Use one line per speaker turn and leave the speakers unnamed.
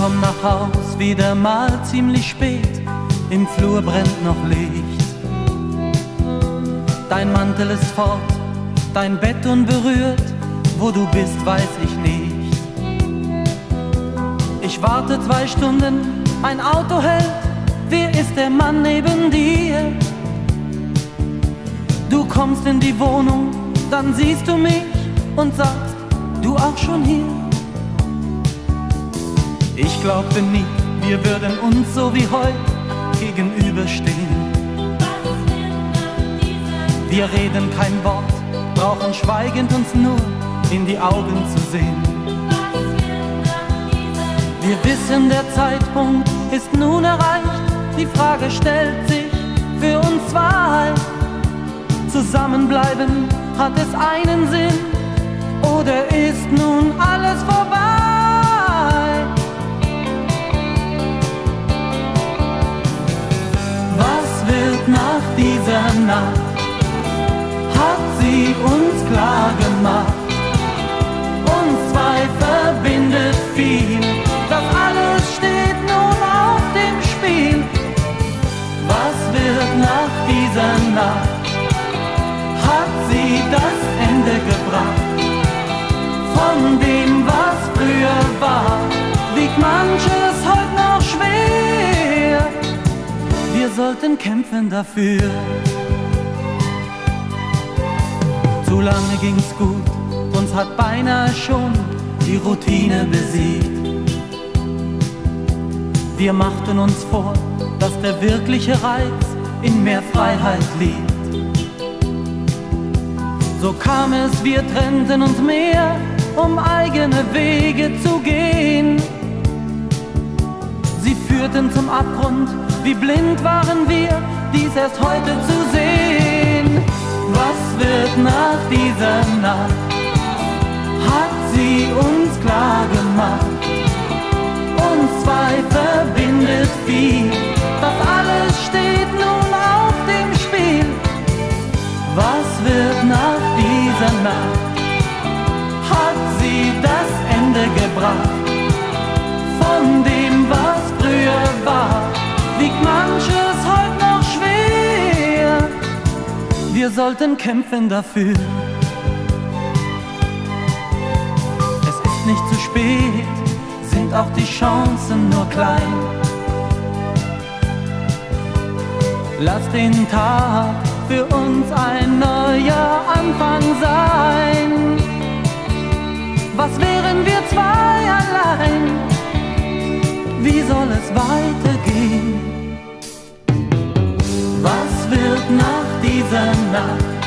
komm nach Haus, wieder mal ziemlich spät, im Flur brennt noch Licht. Dein Mantel ist fort, dein Bett unberührt, wo du bist, weiß ich nicht. Ich warte zwei Stunden, ein Auto hält, wer ist der Mann neben dir? Du kommst in die Wohnung, dann siehst du mich und sagst, du auch schon hier? Ich glaubte nie, wir würden uns so wie heute gegenüberstehen. Wir reden kein Wort, brauchen schweigend uns nur in die Augen zu sehen. Wir wissen, der Zeitpunkt ist nun erreicht, die Frage stellt sich für uns zwei. Zusammenbleiben, hat es einen Sinn oder ist nun alles vorbei? Nacht? Hat sie uns klar gemacht? Uns zwei verbindet viel, das alles steht nun auf dem Spiel. Was wird nach dieser Nacht? Hat sie das Ende gebracht? Von dem, sollten kämpfen dafür. Zu lange ging's gut, uns hat beinahe schon die Routine besiegt. Wir machten uns vor, dass der wirkliche Reiz in mehr Freiheit liegt. So kam es, wir trennten uns mehr, um eigene Wege zu gehen. Sie führten zum Abgrund, wie blind waren wir, dies erst heute zu sehen. Was wird nach dieser Nacht? Hat sie uns klar gemacht? Uns zwei verbindet viel, das alles steht nun auf dem Spiel. Was wird nach dieser Nacht? Hat sie das Ende gebracht? Wir sollten kämpfen dafür. Es ist nicht zu spät, sind auch die Chancen nur klein. Lass den Tag für uns ein neuer Anfang sein. Was wären wir zwei allein? Wie soll es weitergehen? Nach